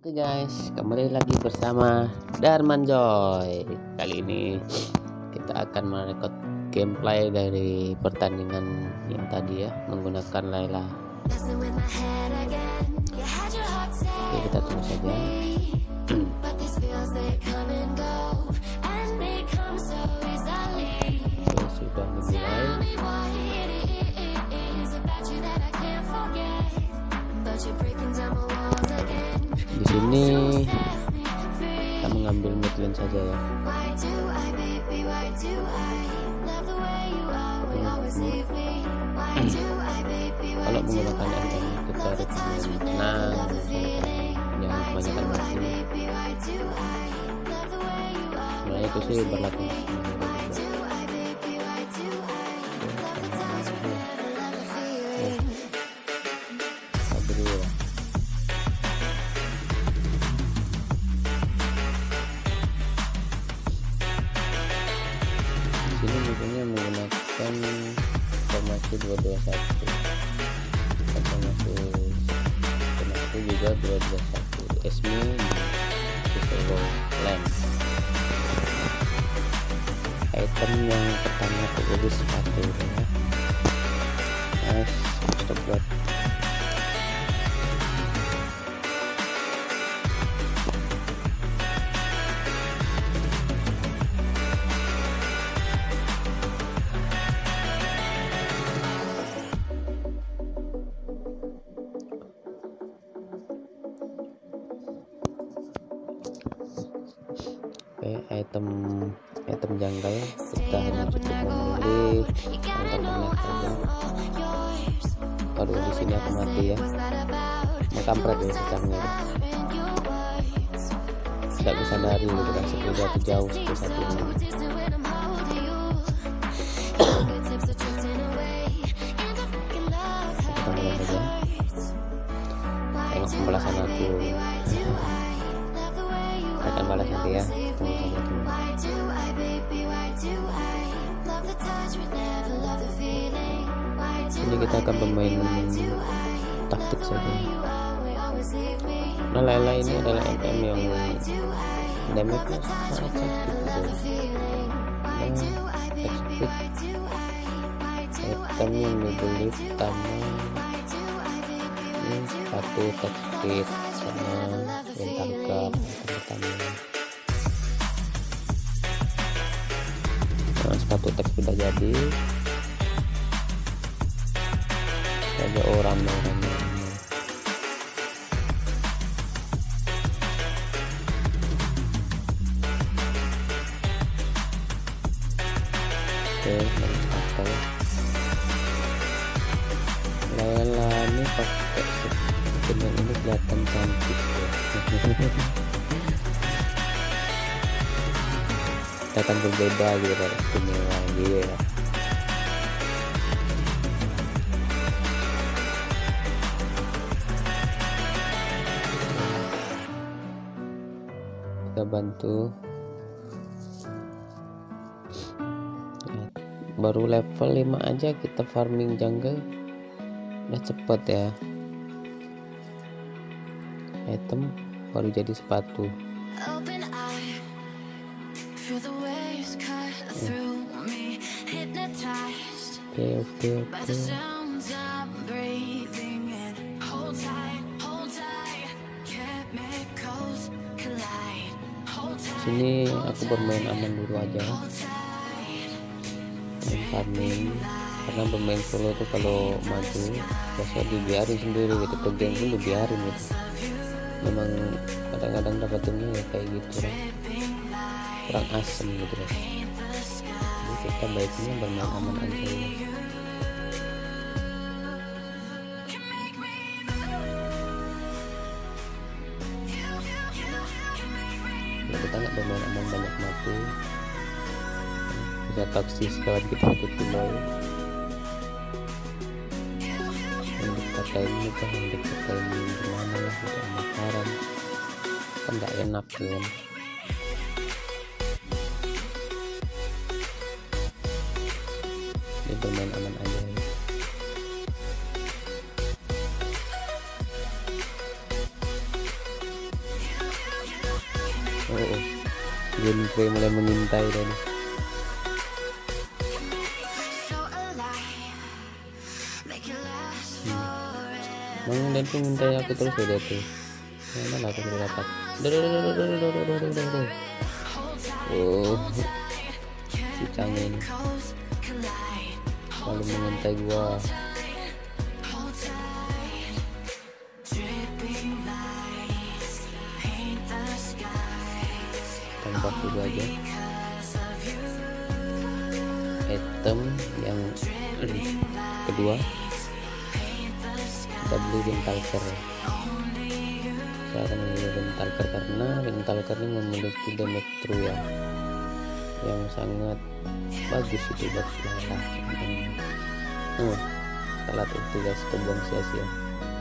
Oke guys, kembali lagi bersama Darman Joy. Kali ini kita akan merekod gameplay dari pertandingan yang tadi ya menggunakan Layla. Oke, kita tunggu saja. Oke. Sini kita mengambil mid lane saja ya. Kalau menggunakan MM kita harus tenang, jangan kebanyakan mati. Sebenarnya itu sih berlaku di 221 Bukan formasi formasi juga 221 Esmi solo lane item yang pertama aku beli sepatu ya. Nice Aduh di sini aku mati ya. Mau kampret ya secangnya ya. Tidak bisa dari gitu kan sepeda aku jauh satu saja. Tengok pembalasan aku. Akan balas nanti ya. Tunggu saja tunggu. Ini kita akan bermain taktik saja. Nah, Layla ini adalah MM yang damage-nya sangat sakit gitu. Dan expect item yang dibeli pertama ini satu speed sama yang tangkap pertama nah, sepatu attack sudah jadi saja orang orang oke mantap ya? Layla ini pakai yang ini kelihatan cantik ya. kelihatan berbeda gitu istimewa gitu ya kita bantu. Baru level 5 aja kita farming jungle. Udah cepet ya. Item baru jadi sepatu. Oke oke oke sini aku bermain aman dulu aja. Main farming. Karena bermain solo tuh kalau maju biasa dibiarin sendiri gitu. Ke game pun dibiarin gitu. Memang kadang-kadang dapetinnya ya kayak gitu lah. Kurang asem gitu lah. Jadi kita baiknya bermain aman aja. ya. ada toksis kalau kita ikuti mau ini tuh yang hendak ini gimana lah gitu, kita makaran kan gak enak kan ini bermain aman aja ya. oh, oh. Gameplay mulai mengintai dan. Bang dan tuh minta aku terus ya dia tuh. Mana aku udah dapat. Oh, si Changin. Kalau mengintai gua. Tempat dulu aja. Item yang kedua kita beli you. saya akan memilih dentalker karena dentalker ini memiliki damage true ya. Yang sangat bagus itu buat lalat hmm, lalat itu guys kebuang sia-sia.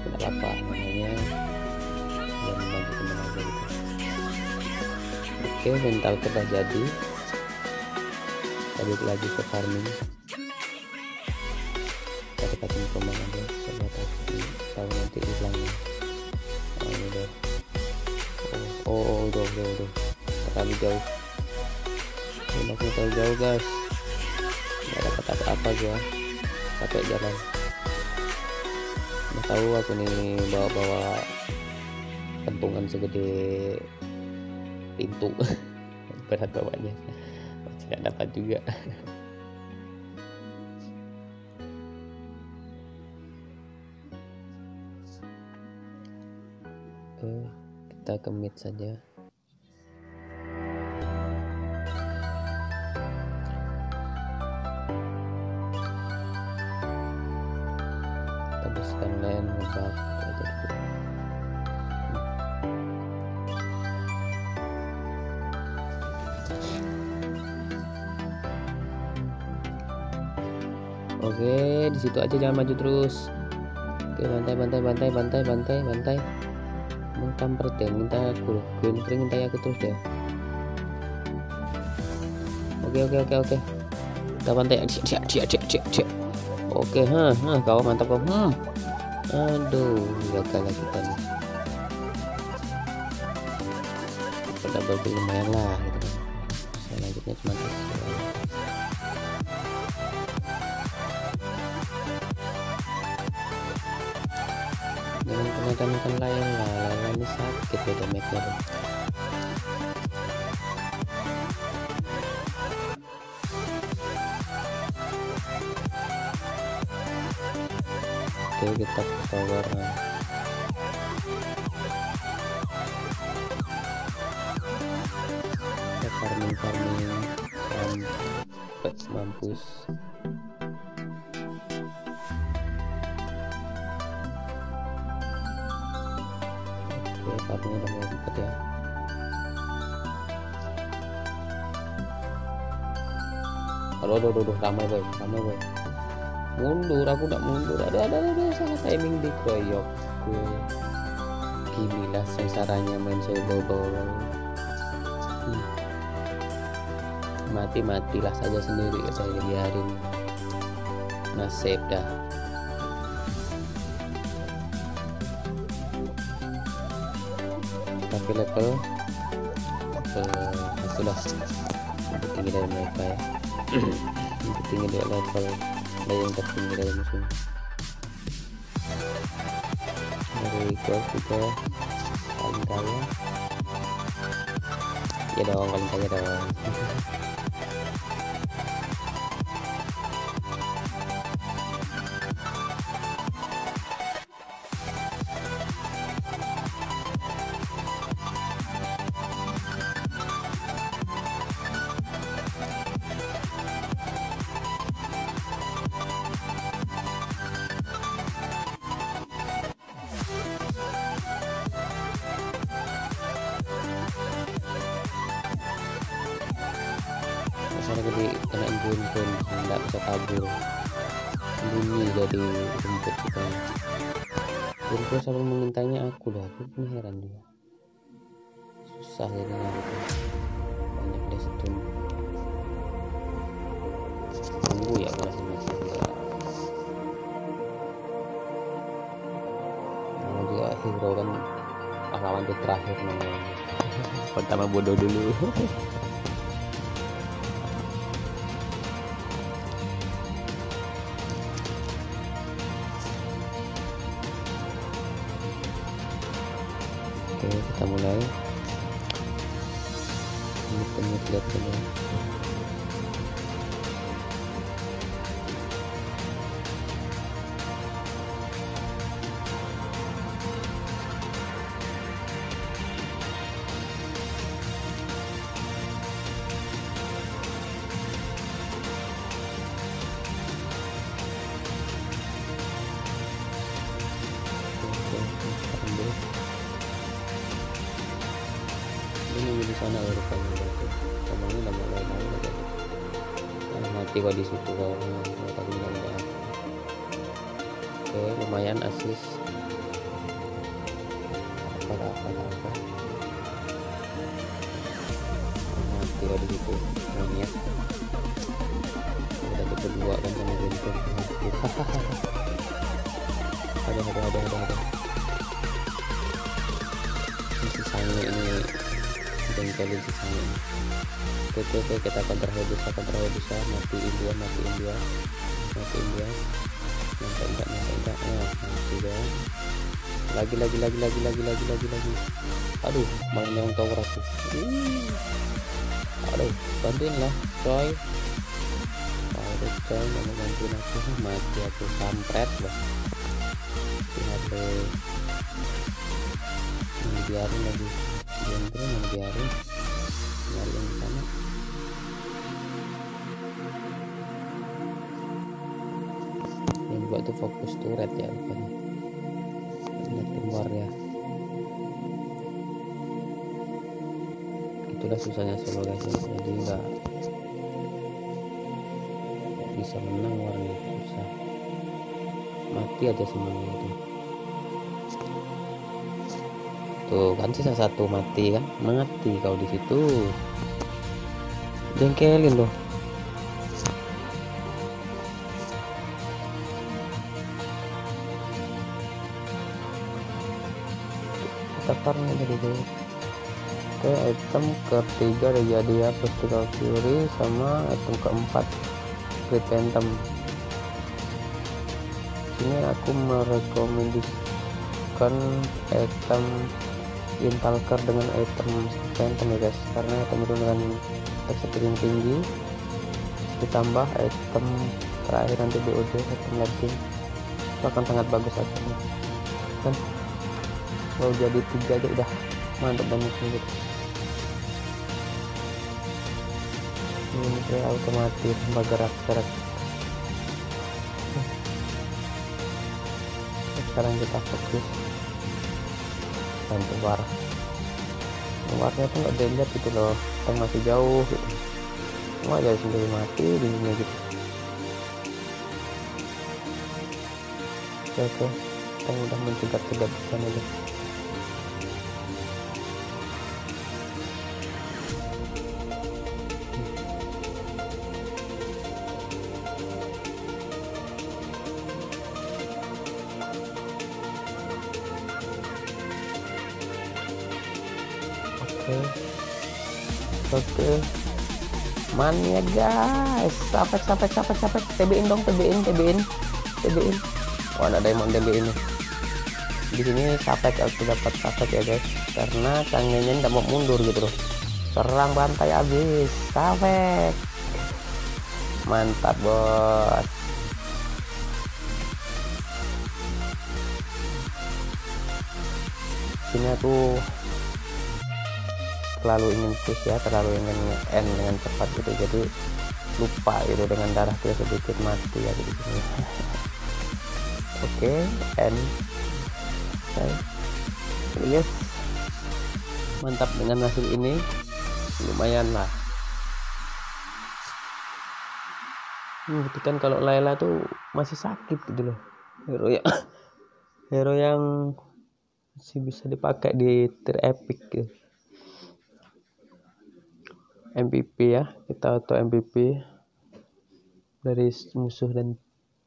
Tidak apa namanya dan bagi teman aja gitu. Oke dentalker udah jadi. Balik lagi ke farming. Kita deketin kembang aja tahu nanti hilang. Oh ini udah. Oh, oh, oh udah udah udah. Terlalu jauh. Tembaknya terlalu jauh guys. Nggak dapat apa-apa gua capek jalan. Udah tahu aku nih bawa-bawa kentungan segede pintu. Berat bawanya. Tidak dapat juga oke kita kemit saja kita bersihkan land Oke, di situ aja jangan maju terus. Oke, bantai, bantai, bantai, bantai, bantai, bantai. Mengkamper deh, minta loh. Green free minta aku terus deh. Oke, oke, oke, oke. Kita. Cik, cik, cik, cik, cik, cik. Oke, ha, ha, kau mantap kau. Hmm. Aduh, gagal lah kita nih. Pada double lumayan lah gitu kan. Selanjutnya cuma makan layang lah layang ini sakit ya damage-nya tuh. oke kita ke tower kita farming farming mampus Farming udah mulai deket ya. Aduh, aduh, aduh, ramai boy, ramai boy. Mundur, aku tak mundur. Aduh, aduh, aduh, salah timing dikeroyok. Gue ginilah sengsaranya main solo ball. Hmm. Mati matilah saja sendiri saya biarin. Nasib dah. Tapi level level itulah lebih tinggi dari mereka ya. Lebih tinggi dari level dari yang tertinggi dari musuh. Dari gua juga paling kaya ya dong paling kaya dong misalnya gede kena pun nggak bisa kabur. Bunyi dari rumput kita. Burgo selalu mengintainya aku loh aku pun heran juga. Susah jadi gitu banyak destin tunggu ya kalau sama saya juga hero kan pahlawan itu terakhir namanya. Pertama bodoh dulu channel ini lihat channel nah, mati kok di situ Kau tadi ada apa oke lumayan asis apa apa apa mati kok di situ udah kita berdua kan sama Guntur ada ada ada ada ada jengkelin si sange ini. Oke oke oke kita counter bisa counter bisa matiin dia matiin dia matiin dia nyampe enggak nyampe enggak nah mati dia. Lagi lagi lagi lagi lagi lagi lagi lagi. Aduh malah nyong tower aku. Aduh bantuin lah coy. Aduh coy mau bantuin aku. Mati aku kampret lah yang biarin lagi Yang biarin nyari yang sana. Yang juga tuh fokus turret ya bukan. Lihat keluar ya. Itulah susahnya solo guys jadi enggak bisa menang warna susah. Mati aja semuanya itu tuh kan sisa satu mati kan? Mati kau di situ. Jengkelin loh. Tekarnya jadi tuh oke item ketiga udah jadi ya. Practical Fury sama item keempat Great Phantom. Sini aku merekomendasikan item Intalker dengan item Phantom ya guys karena item itu dengan experience tinggi ditambah item terakhir nanti BOD item legend itu akan sangat bagus akhirnya. Kan kalau jadi tiga aja udah mantap banget gitu ini kayak otomatis bergerak gerak sekarang kita fokus bantu war warnya tuh nggak dilihat gitu loh. Tank masih jauh gitu. Cuma aja sendiri mati di sini gitu. Oke oke tank udah mencegat-cegat di sana deh mania guys. Sampai sampai sampai sampai TBin dong TBin TBin TBin oh ada diamond TBin di sini sapek aku dapat sapek ya guys. Karena canggihnya tidak mau mundur gitu loh. Serang bantai habis. Sapek mantap bos. Sini aku terlalu ingin push ya terlalu ingin end dengan cepat gitu. Jadi lupa gitu dengan darah kita sedikit mati ya sini oke end. Okay. yes. Mantap dengan hasil ini. Lumayan lah. Hmm, kan kalau Layla tuh masih sakit gitu loh. Hero ya hero yang masih bisa dipakai di tier epic gitu. MVP ya kita auto MVP dari musuh dan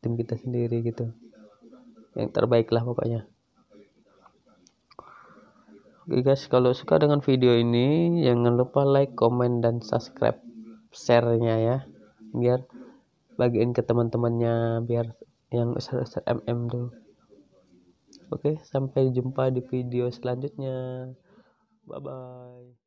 tim kita sendiri gitu yang terbaik lah pokoknya Oke guys, kalau suka dengan video ini jangan lupa like, komen, dan subscribe share-nya ya. Biar bagiin ke teman-temannya biar yang besar-besar MM tuh. Oke, sampai jumpa di video selanjutnya. Bye bye.